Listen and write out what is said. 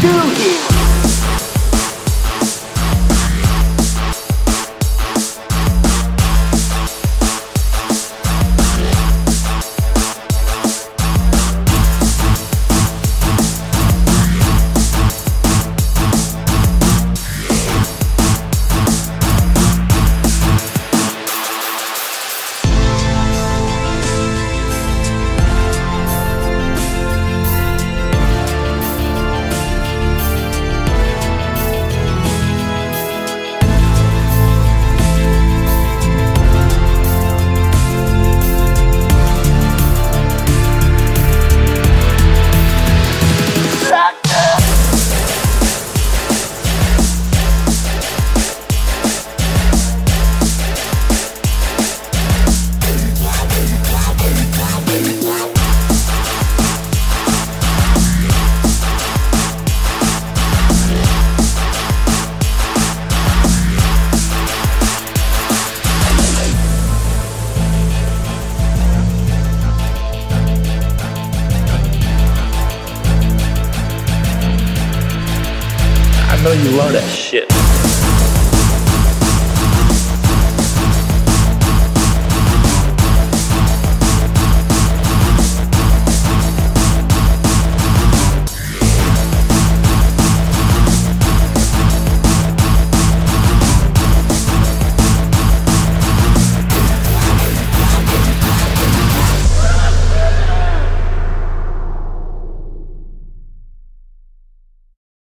do here? I know you love that shit.